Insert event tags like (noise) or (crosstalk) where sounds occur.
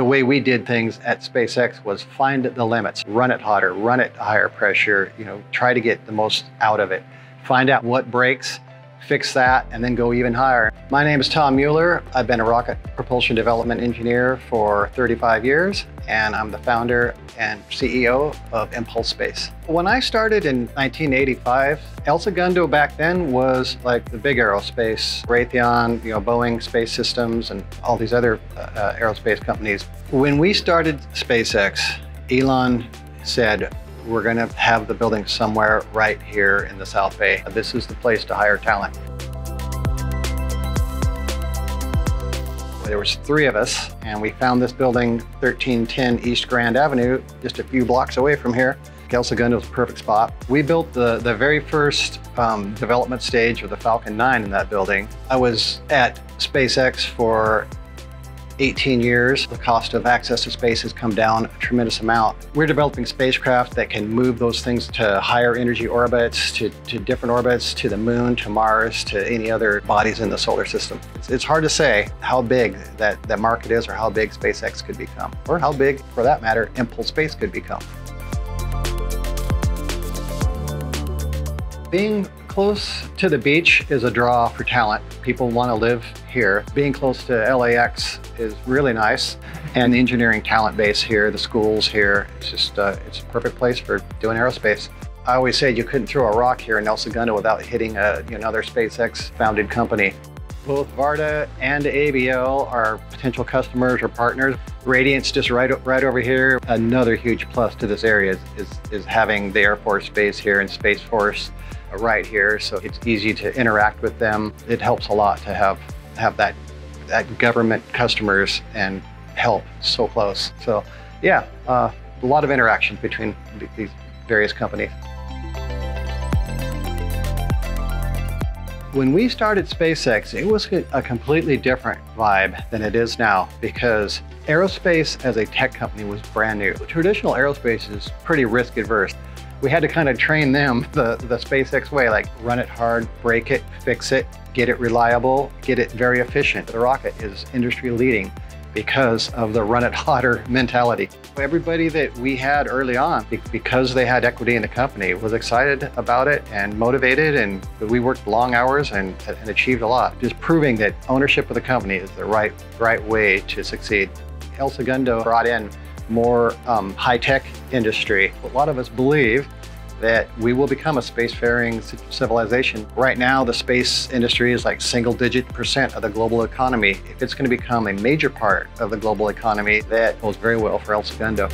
The way we did things at SpaceX was find the limits, run it hotter, run it higher pressure, you know, try to get the most out of it. Find out what breaks, fix that, and then go even higher. My name is Tom Mueller. I've been a rocket propulsion development engineer for 35 years, and I'm the founder and CEO of Impulse Space. When I started in 1985, El Segundo back then was like the big aerospace, Raytheon, you know, Boeing Space Systems, and all these other uh, aerospace companies. When we started SpaceX, Elon said, we're going to have the building somewhere right here in the South Bay. This is the place to hire talent. There was three of us, and we found this building, 1310 East Grand Avenue, just a few blocks away from here. El Segundo is a perfect spot. We built the, the very first um, development stage of the Falcon 9 in that building. I was at SpaceX for 18 years, the cost of access to space has come down a tremendous amount. We're developing spacecraft that can move those things to higher energy orbits, to, to different orbits, to the moon, to Mars, to any other bodies in the solar system. It's, it's hard to say how big that, that market is or how big SpaceX could become, or how big, for that matter, Impulse Space could become. Being close to the beach is a draw for talent. People want to live here. Being close to LAX is really nice. And the engineering talent base here, the schools here, it's just, uh, it's a perfect place for doing aerospace. I always said you couldn't throw a rock here in El Segundo without hitting a, another SpaceX founded company. Both Varda and ABL are potential customers or partners. Radiant's just right, right over here. Another huge plus to this area is, is, is having the Air Force base here and Space Force right here, so it's easy to interact with them. It helps a lot to have, have that, that government customers and help so close. So yeah, uh, a lot of interaction between these various companies. When we started SpaceX, it was a completely different vibe than it is now because aerospace as a tech company was brand new. Traditional aerospace is pretty risk adverse we had to kind of train them (laughs) the, the SpaceX way, like run it hard, break it, fix it, get it reliable, get it very efficient. The rocket is industry leading because of the run it hotter mentality. Everybody that we had early on, because they had equity in the company, was excited about it and motivated and we worked long hours and, and achieved a lot. Just proving that ownership of the company is the right, right way to succeed. El Segundo brought in more um, high-tech industry. A lot of us believe that we will become a spacefaring civilization. Right now, the space industry is like single digit percent of the global economy. If it's going to become a major part of the global economy, that goes very well for El Segundo.